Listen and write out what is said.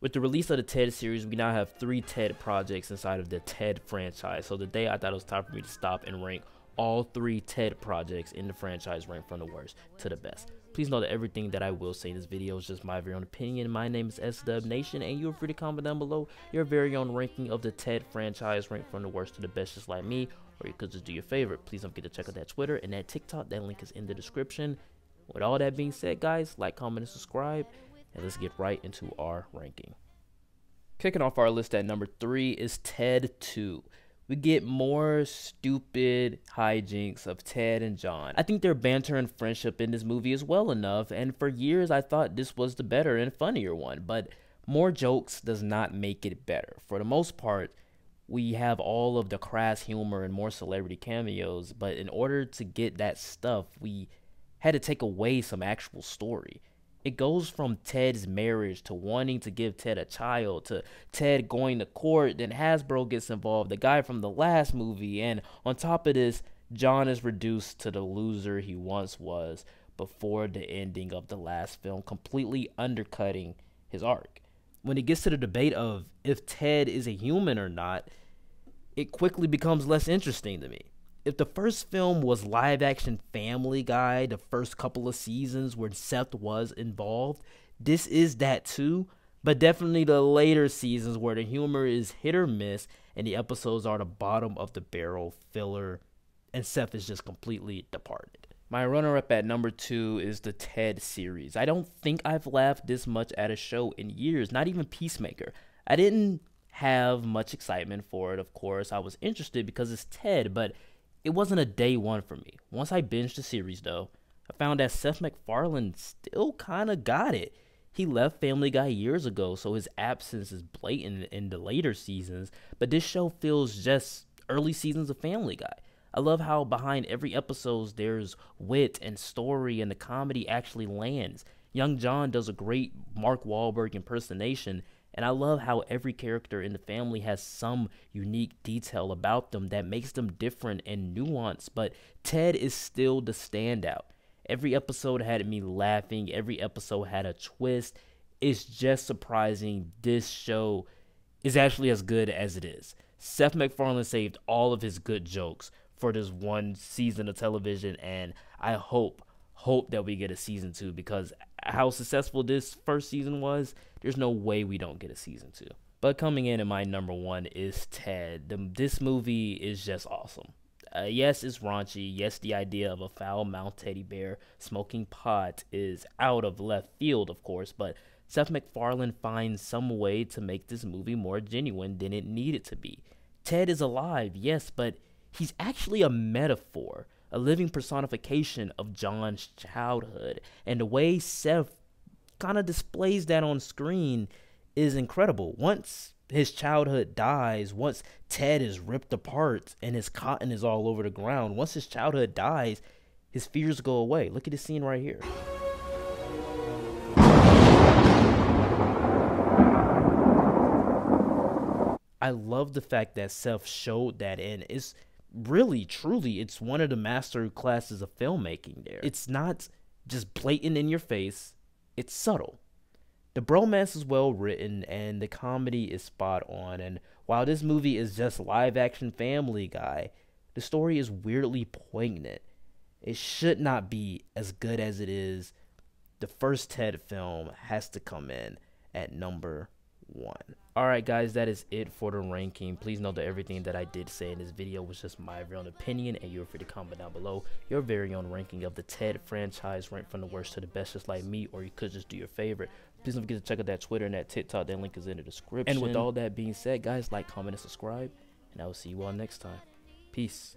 With the release of the TED series, we now have three TED projects inside of the TED franchise. So today I thought it was time for me to stop and rank all three TED projects in the franchise ranked from the worst to the best. Please know that everything that I will say in this video is just my very own opinion. My name is SDUB Nation, and you're free to comment down below your very own ranking of the TED franchise ranked from the worst to the best, just like me, or you could just do your favorite. Please don't forget to check out that Twitter and that TikTok. That link is in the description. With all that being said, guys, like, comment, and subscribe, and let's get right into our ranking. Kicking off our list at number three is Ted 2 we get more stupid hijinks of Ted and John. I think their banter and friendship in this movie is well enough, and for years I thought this was the better and funnier one, but more jokes does not make it better. For the most part, we have all of the crass humor and more celebrity cameos, but in order to get that stuff, we had to take away some actual story. It goes from Ted's marriage to wanting to give Ted a child to Ted going to court. Then Hasbro gets involved, the guy from the last movie. And on top of this, John is reduced to the loser he once was before the ending of the last film, completely undercutting his arc. When it gets to the debate of if Ted is a human or not, it quickly becomes less interesting to me if the first film was live action Family Guy, the first couple of seasons where Seth was involved, this is that too. But definitely the later seasons where the humor is hit or miss and the episodes are the bottom of the barrel filler and Seth is just completely departed. My runner up at number two is the Ted series. I don't think I've laughed this much at a show in years, not even Peacemaker. I didn't have much excitement for it, of course. I was interested because it's Ted, but it wasn't a day one for me. Once I binged the series, though, I found that Seth MacFarlane still kind of got it. He left Family Guy years ago, so his absence is blatant in the later seasons, but this show feels just early seasons of Family Guy. I love how behind every episode there's wit and story, and the comedy actually lands. Young John does a great Mark Wahlberg impersonation, and I love how every character in the family has some unique detail about them that makes them different and nuanced, but Ted is still the standout. Every episode had me laughing, every episode had a twist. It's just surprising this show is actually as good as it is. Seth MacFarlane saved all of his good jokes for this one season of television, and I hope, hope that we get a season two because how successful this first season was, there's no way we don't get a season two. But coming in at my number one is Ted. The, this movie is just awesome. Uh, yes, it's raunchy. Yes, the idea of a foul mouthed teddy bear smoking pot is out of left field, of course, but Seth MacFarlane finds some way to make this movie more genuine than it needed to be. Ted is alive, yes, but he's actually a metaphor a living personification of John's childhood. And the way Seth kind of displays that on screen is incredible. Once his childhood dies, once Ted is ripped apart and his cotton is all over the ground, once his childhood dies, his fears go away. Look at this scene right here. I love the fact that Seth showed that, and it's really, truly, it's one of the master classes of filmmaking there. It's not just blatant in your face, it's subtle. The bromance is well written and the comedy is spot on. And while this movie is just live action Family Guy, the story is weirdly poignant. It should not be as good as it is. The first Ted film has to come in at number one. Alright guys, that is it for the ranking. Please note that everything that I did say in this video was just my very own opinion and you're free to comment down below your very own ranking of the TED franchise ranked from the worst to the best just like me or you could just do your favorite. Please don't forget to check out that Twitter and that TikTok. That link is in the description. And with all that being said, guys, like, comment, and subscribe. And I will see you all next time. Peace.